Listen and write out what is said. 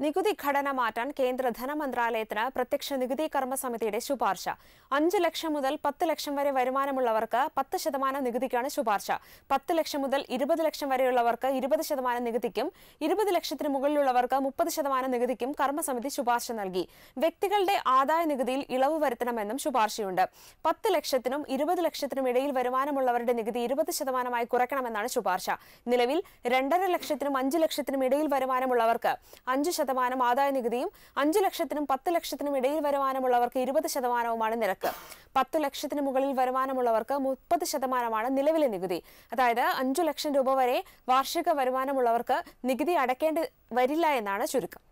നികുതി ഘടന മാറ്റാൻ കേന്ദ്ര ധനമന്ത്രാലയത്തിന് പ്രത്യക്ഷ നികുതി കർമ്മസമിതിയുടെ ശുപാർശ. അഞ്ച് ലക്ഷം മുതൽ പത്ത് ലക്ഷം വരെ വരുമാനമുള്ളവർക്ക് പത്ത് ശതമാനം നികുതിക്കാണ് ശുപാർശ. പത്ത് ലക്ഷം മുതൽ ഇരുപത് ലക്ഷം വരെയുള്ളവർക്ക് ഇരുപത് ശതമാനം നികുതിക്കും ഇരുപത് ലക്ഷത്തിന് മുകളിലുള്ളവർക്ക് മുപ്പത് ശതമാനം നികുതിക്കും കർമ്മസമിതി ശുപാർശ നൽകി. വ്യക്തികളുടെ ആദായ നികുതിയിൽ ഇളവ് വരുത്തണമെന്നും ശുപാർശയുണ്ട്. പത്ത് ലക്ഷത്തിനും ഇരുപത് ലക്ഷത്തിനും ഇടയിൽ വരുമാനമുള്ളവരുടെ നികുതി ഇരുപത് ശതമാനമായി കുറയ്ക്കണമെന്നാണ് ശുപാർശ. നിലവിൽ രണ്ടര ലക്ഷത്തിനും അഞ്ച് ലക്ഷത്തിനും ഇടയിൽ വരുമാനമുള്ളവർക്ക് അഞ്ച് ശതമാനം ആദായ നികുതിയും അഞ്ചു ലക്ഷത്തിനും പത്ത് ലക്ഷത്തിനും ഇടയിൽ വരുമാനമുള്ളവർക്ക് ഇരുപത് ശതമാനവുമാണ് നിരക്ക്. പത്ത് ലക്ഷത്തിന് മുകളിൽ വരുമാനമുള്ളവർക്ക് മുപ്പത് ശതമാനമാണ് നിലവിലെ നികുതി. അതായത് അഞ്ചു ലക്ഷം രൂപ വരെ വാർഷിക വരുമാനമുള്ളവർക്ക് നികുതി അടയ്ക്കേണ്ടി വരില്ല എന്നാണ് ചുരുക്കം.